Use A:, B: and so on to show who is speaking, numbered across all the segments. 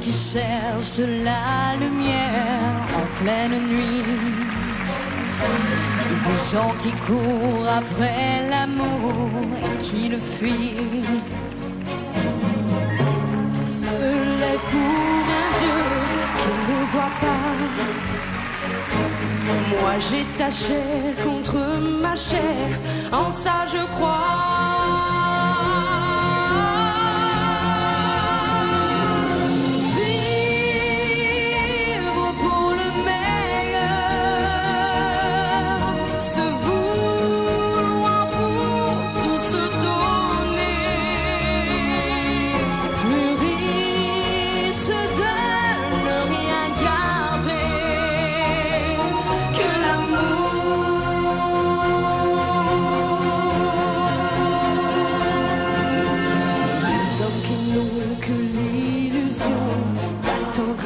A: qui cherchent la lumière en pleine nuit. Des gens qui courent après l'amour et qui le fuient. Se lève pour un Dieu qui ne voit pas. Moi j'ai ta chair contre ma chair, en ça je crois.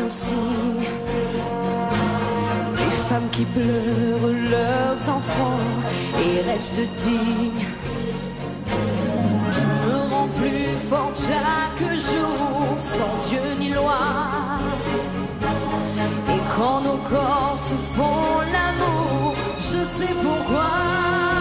A: Signe. Les femmes qui pleurent leurs enfants et restent dignes. Tu me rends plus forte chaque jour, sans Dieu ni loi. Et quand nos corps se font l'amour, je sais pourquoi.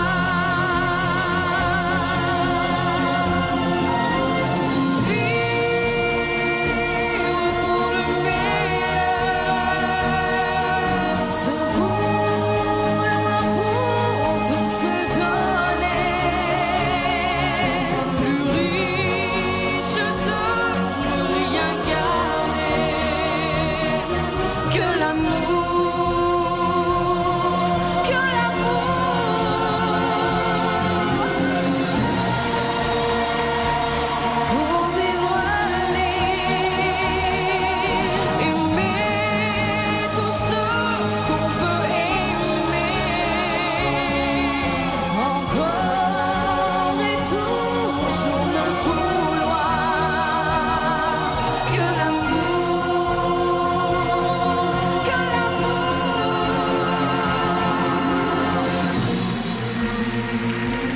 A: Música